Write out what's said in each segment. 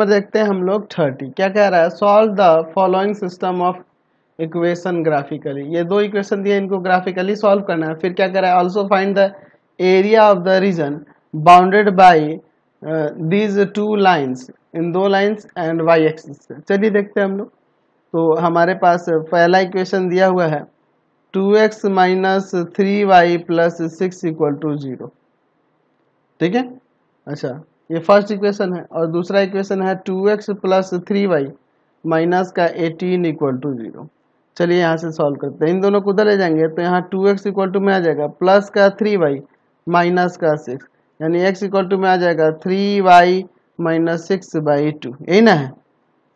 Number देखते हैं हम लोग थर्टी। क्या कह रहा है? Solve the following system of equation graphically ये दो इक्वेशन दिए, इनको ग्राफिकली सॉल्व करना है। फिर क्या कर रहा है? Also find the area of the region bounded by these two lines इन दो लाइन्स एंड वाई एक्सिस चलिए देखते हैं हम लोग। तो हमारे पास पहला इक्वेशन दिया हुआ है। Two x minus three y plus six equal to zero ठीक है? अच्छा। ये फ़र्स्ट इक्वेशन है और दूसरा इक्वेशन है two x plus three y minus का एटीन इक्वल टू ज़ीरो चलिए यहाँ से सॉल्व करते हैं। इन दोनों को उधर ले जाएँगे तो यहाँ टू एक्स इक्वल टू में आ जाएगा। प्लस का थ्री वाई माइनस का सिक्स यानी एक्स इक्वल टू में आ जाएगा three y minus six by two यही ना है?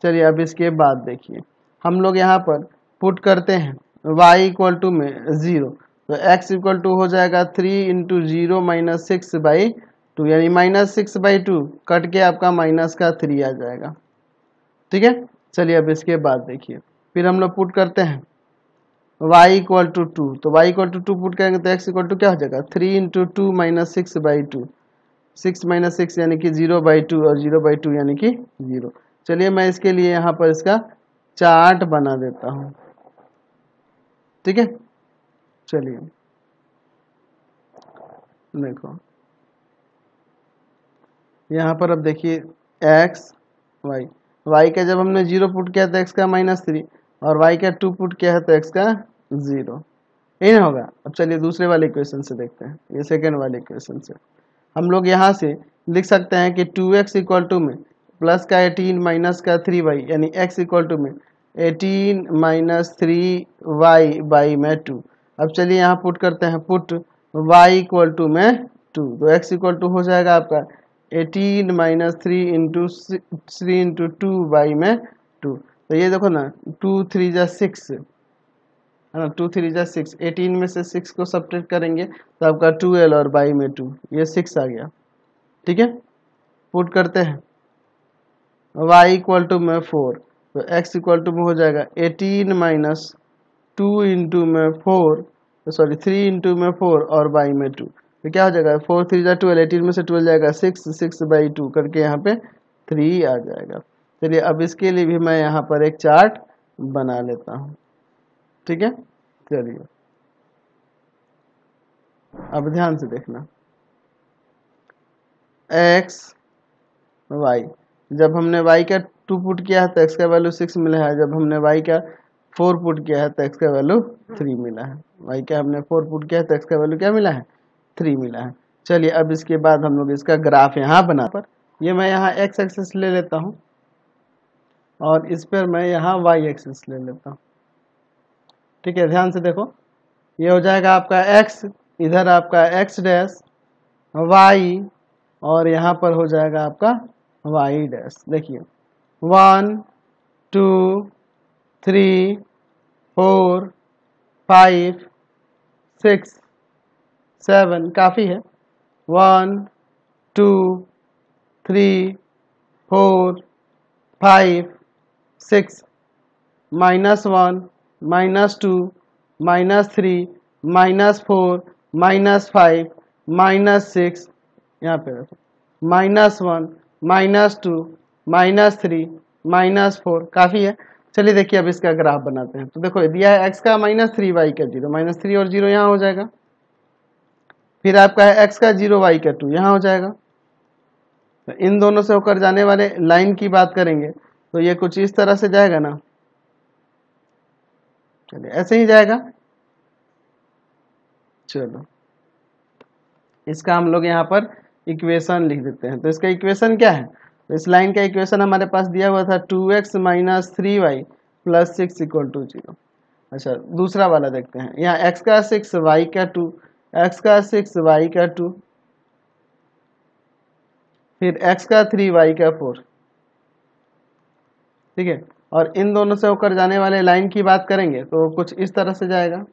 चलिए अब इसके बाद देखिए। हम लोग यहाँ पर पुट करते हैं y इक्वल टू में ज़ीरो तो x इक्वल टू हो जाएगा three into zero minus six by two यानी minus six by two cut के आपका माइनस का थ्री आ जाएगा। ठीक है? चलिए अब इसके बाद देखिए। फिर हम लोग पुट करते हैं। y इक्वल टू टू तो y equal to two put करेंगे तो x इक्वल टू क्या हो जाएगा? Three into two minus six by two six minus six यानी कि ज़ीरो बाई टू और ज़ीरो बाई टू यानी कि ज़ीरो चलिए मैं इसके लिए यहाँ पर इसका चार्ट बना देता हूँ। ठीक है? चलिए। देखो। यहाँ पर अब देखिए एक्स वाई वाई का जब हमने ज़ीरो पुट किया तो एक्स का माइनस थ्री और वाई का टू पुट किया है तो एक्स का ज़ीरो। यही होगा। अब चलिए दूसरे वाले इक्वेशन से देखते हैं। ये सेकेंड वाले इक्वेशन से। हम लोग यहाँ से लिख सकते हैं कि टू एक्स इक्वल टू में प्लस का एटीन माइनस का थ्री वाई यानी एक्स इक्वल टू में eighteen minus three y by में टू अब चलिए यहाँ पुट करते हैं। पुट वाई इक्वल टू में टू तो एक्स इक्वल टू हो जाएगा आपका eighteen minus three into three into two by में टू। तो ये देखो ना, टू थ्री जा सिक्स। है ना, टू थ्री जा सिक्स। एटीन में से सिक्स को सब्ट्रैक्ट करेंगे तो आपका टूएल्व और बाई में टू। ये सिक्स आ गया। ठीक है? पुट करते हैं। y इक्वल टू में फोर तो x इक्वल टू में हो जाएगा एटीन माइनस टू इंटू में फोर। सॉरी थ्री इंटू में फोर और बाई में टू। तो क्या हो जाएगा? फोर थ्री जा ट्वेल्व एटीन में से ट्वेल्व जाएगा। सिक्स सिक्स बाई टू करके यहाँ पे थ्री आ जाएगा। चलिए, अब इसके लिए भी मैं यहाँ पर एक चार्ट बना लेता हूँ। ठीक है? चलिए। अब ध्यान से देखना। एक्स वाई जब हमने y का टू पुट किया है तो x का वैल्यू सिक्स मिला है। जब हमने y का फोर पुट किया है तो x का वैल्यू थ्री मिला है। Y का हमने फोर पुट किया है तो x का वैल्यू क्या मिला है? थ्री मिला है। चलिए, अब इसके बाद हम लोग इसका ग्राफ यहाँ बना पर। ये मैं यहाँ एक्स एक्सेस ले लेता हूँ और इस पर मैं यहाँ वाई एक्सेस ले लेता हूँ। ठीक है, ध्यान से देखो। ये हो जाएगा आपका एक्स इधर आपका एक्स डैश वाई और यहाँ पर हो जाएगा आपका वाई डैश देखिए one two three four five six seven, काफ़ी है। One, two, three, four, five, six, minus one, minus two, minus three, minus four, minus five, minus six, यहाँ पे देखो minus one, minus two, minus three, minus four, काफ़ी है। चलिए देखिए अब इसका ग्राफ बनाते हैं। तो देखो, दिया है एक्स का माइनस थ्री वाई का ज़ीरो, माइनस थ्री और ज़ीरो यहाँ हो जाएगा। फिर आपका है एक्स का ज़ीरो वाई का टू यहाँ हो जाएगा। तो इन दोनों से होकर जाने वाले लाइन की बात करेंगे तो ये कुछ इस तरह से जाएगा ना। चलिए, ऐसे ही जाएगा। चलो। इसका हम लोग यहाँ पर इक्वेशन लिख देते हैं। तो इसका इक्वेशन क्या है? तो इस लाइन का इक्वेशन हमारे पास दिया हुआ था two x minus three y plus six equal to zero अच्छा दूसरा वाला देखते हैं। यहाँ एक्स का सिक्स वाई का टू एक्स का सिक्स वाई का टू फिर एक्स का थ्री वाई का फोर ठीक है? और इन दोनों से होकर जाने वाले लाइन की बात करेंगे तो कुछ इस तरह से जाएगा।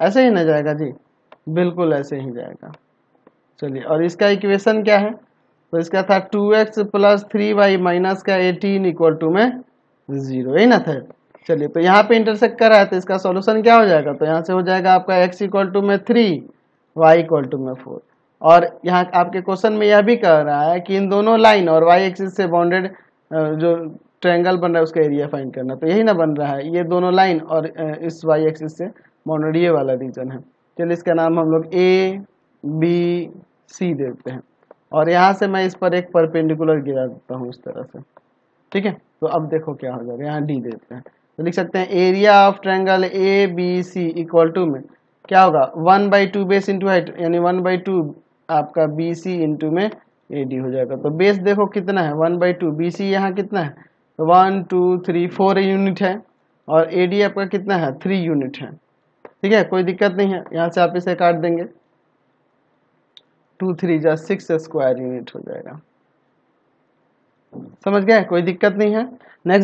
ऐसे ही ना जाएगा जी। बिल्कुल ऐसे ही जाएगा। चलिए, और इसका इक्वेशन क्या है? तो इसका था two x plus three y minus का एटीन इक्वल टू में ज़ीरो यही ना था? चलिए तो यहाँ पे इंटरसेक्ट कर रहा है तो इसका सॉल्यूशन क्या हो जाएगा? तो यहाँ से हो जाएगा आपका एक्स इक्वल टू में थ्री वाई इक्वल टू में फोर और यहाँ आपके क्वेश्चन में यह भी कह रहा है कि इन दोनों लाइन और वाई एक्सिस से बाउंडेड जो ट्रायंगल बन रहा है, उसका एरिया फाइंड करना तो यही ना बन रहा है, ये दोनों लाइन और इस वाई एक्सिस से बाउंडेड ये वाला रीजन है। चलिए, इसका नाम हम लोग ए बी सी देते हैं। और यहाँ से मैं इस पर एक परपेंडिकुलर गिरा देता हूँ इस तरह से। ठीक है? तो अब देखो क्या हो जाएगा यहाँ डी देते हैं। तो लिख सकते हैं area of triangle A B C equal to में। क्या होगा? One by two base into height यानी वन बाई टू आपका बी सी इंटू में ए डी हो जाएगा। तो बेस देखो कितना है? One by two B C यहाँ कितना है? One two three four unit है। और ए डी आपका कितना है? थ्री यूनिट है। ठीक है? कोई दिक्कत नहीं है। यहाँ से आप इसे काट देंगे। टू थ्री जा सिक्स स्क्वायर यूनिट हो जाएगा। समझ गए? कोई दिक्कत नहीं है। नेक्स्ट